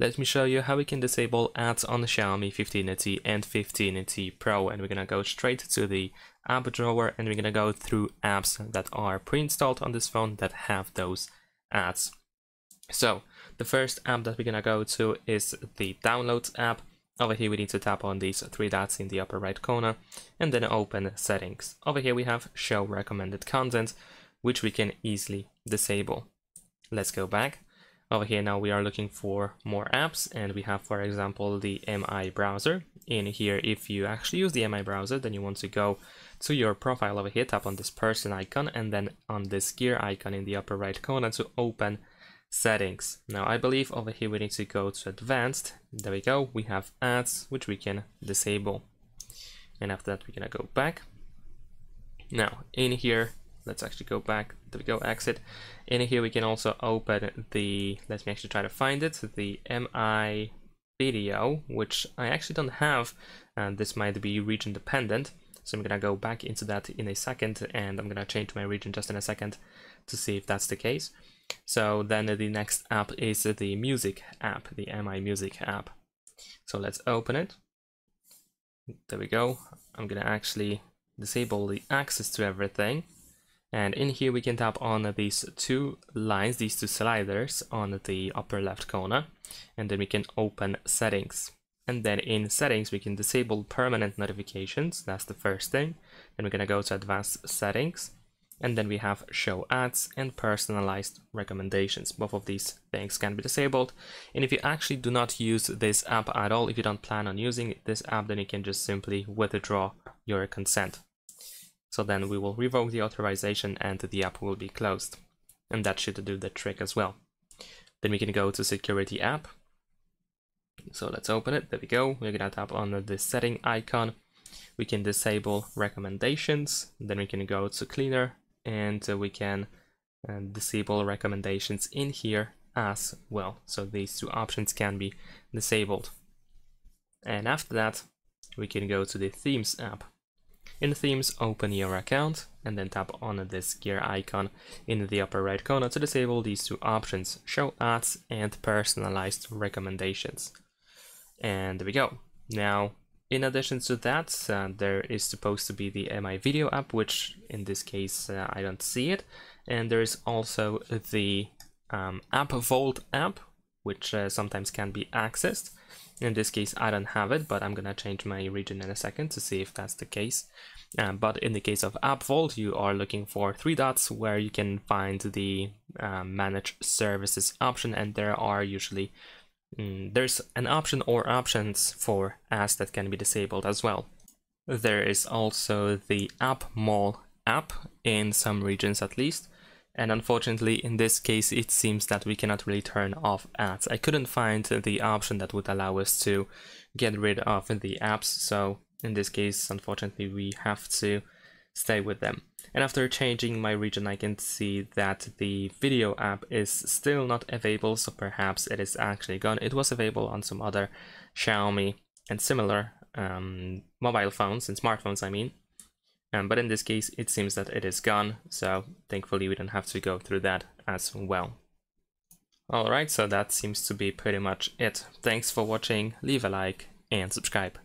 let me show you how we can disable ads on the Xiaomi 15T and 15T Pro and we're gonna go straight to the app drawer and we're gonna go through apps that are pre-installed on this phone that have those ads. So the first app that we're gonna go to is the downloads app. Over here we need to tap on these three dots in the upper right corner and then open settings. Over here we have show recommended content which we can easily disable. Let's go back. Over here now we are looking for more apps and we have for example the MI browser. In here if you actually use the MI browser then you want to go to your profile over here, tap on this person icon and then on this gear icon in the upper right corner to open settings. Now I believe over here we need to go to advanced. There we go, we have ads which we can disable. And after that we're gonna go back. Now in here let's actually go back. There we go. Exit. In here we can also open the let me actually try to find it the mi video which i actually don't have and this might be region dependent. So i'm gonna go back into that in a second and i'm gonna change my region just in a second to see if that's the case. So then the next app is the music app the mi music app. So let's open it. There we go. I'm gonna actually disable the access to everything and in here we can tap on these two lines, these two sliders on the upper left corner. And then we can open settings. And then in settings, we can disable permanent notifications. That's the first thing. Then we're gonna go to advanced settings. And then we have show ads and personalized recommendations. Both of these things can be disabled. And if you actually do not use this app at all, if you don't plan on using this app, then you can just simply withdraw your consent. So then we will revoke the authorization and the app will be closed. And that should do the trick as well. Then we can go to security app. So let's open it. There we go. We're gonna tap on the setting icon. We can disable recommendations. Then we can go to cleaner and we can uh, disable recommendations in here as well. So these two options can be disabled. And after that, we can go to the themes app. In themes, open your account and then tap on this gear icon in the upper right corner to disable these two options, show ads and personalized recommendations. And there we go. Now, in addition to that, uh, there is supposed to be the MI video app, which in this case, uh, I don't see it. And there is also the um, App Vault app, which uh, sometimes can be accessed. In this case, I don't have it, but I'm gonna change my region in a second to see if that's the case. Uh, but in the case of App Vault, you are looking for three dots where you can find the uh, Manage Services option, and there are usually mm, there's an option or options for ads that can be disabled as well. There is also the App Mall app in some regions at least, and unfortunately in this case it seems that we cannot really turn off ads. I couldn't find the option that would allow us to get rid of the apps so in this case unfortunately we have to stay with them. And after changing my region I can see that the video app is still not available so perhaps it is actually gone. It was available on some other Xiaomi and similar um, mobile phones and smartphones I mean um, but in this case, it seems that it is gone, so thankfully we don't have to go through that as well. Alright, so that seems to be pretty much it. Thanks for watching, leave a like and subscribe.